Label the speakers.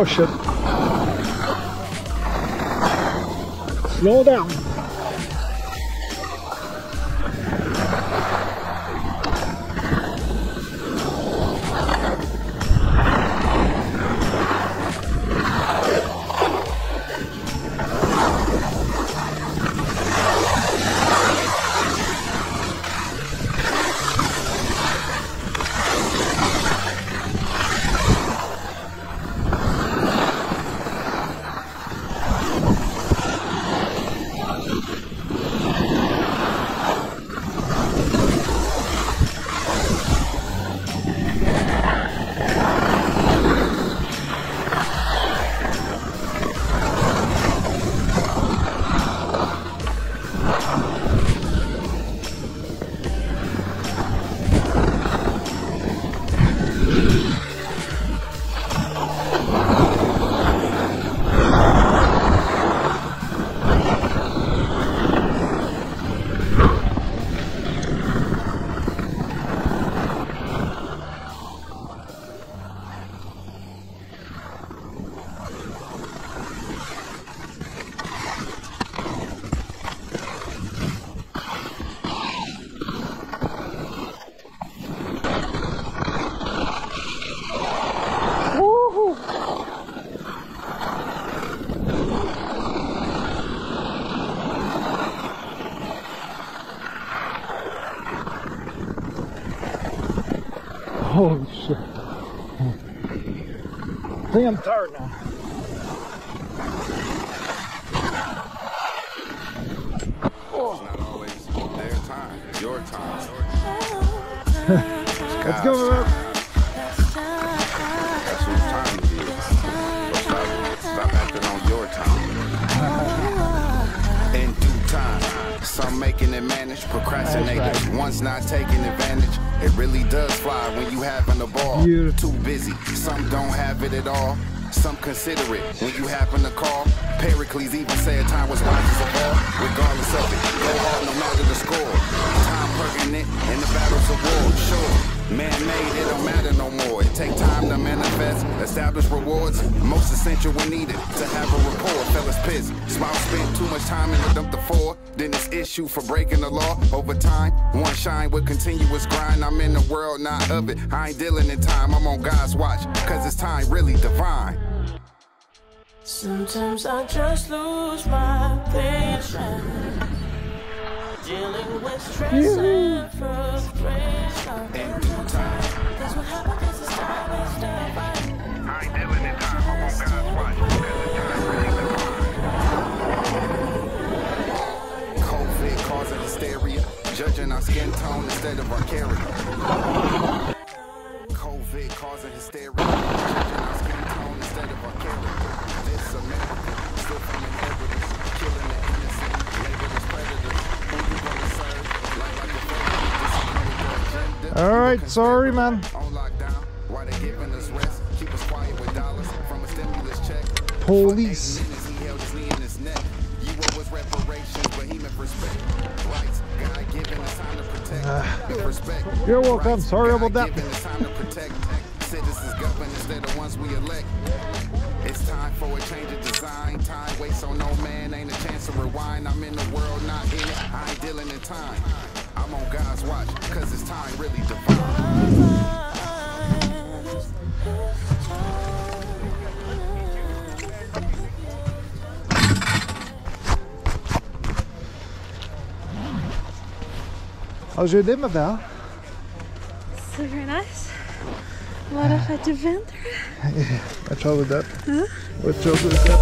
Speaker 1: Oh shit. Slow down. I think I'm tired now.
Speaker 2: Not always their time, your time.
Speaker 1: Let's go, Rob.
Speaker 2: Some making it manage, procrastinators. Once not taking advantage, it really does fly when you having the ball.
Speaker 1: Beautiful.
Speaker 2: Too busy, some don't have it at all. Some consider it when you happen to call. Pericles even said time was wisest of all. Regardless of it, go hard no matter the score. Time pertinent in the battles of war, sure. Man-made, it don't matter no more. It take time to manifest, establish rewards. Most essential when needed to have a rapport. Fellas pissed. Spouse spent too much time in the dump the four. Then issue for breaking the law. Over time, one shine with continuous grind. I'm in the world, not of it. I ain't dealing in time. I'm on God's watch, cause it's time really divine.
Speaker 3: Sometimes I just lose my patience. Dealing with stress and frustration.
Speaker 2: In due time.
Speaker 3: That's what happens as the time is divine.
Speaker 2: I ain't dealing in time. I'm on God's watch, skin tone instead of our character. COVID causing hysteria, our skin tone instead of our character. This America, still from inheritance, killing the innocent, labeled as predators. Who you gonna serve? Like like a disappointed agenda.
Speaker 1: All right, sorry, man.
Speaker 2: On lockdown, why they giving us rest? Keep us quiet with dollars from a stimulus check.
Speaker 1: Police.
Speaker 2: For eight minutes, he held his knee in his neck. You owe us reparations, behemoth respect. Rights, God given us time to protect. With respect.
Speaker 1: You're welcome. Sorry
Speaker 2: God
Speaker 1: about that.
Speaker 2: given us time to protect. Citizens govern instead of ones we elect. It's time for a change of design. Time waits on no man, ain't a chance to rewind. I'm in the world, not in it. I ain't dealing in time. I'm on God's watch, cause it's time really divine.
Speaker 1: How's your day, Mabel?
Speaker 4: Super nice. A lot of adventure.
Speaker 1: Wat zou we dat? Wat zou we dat?